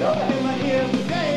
Yeah.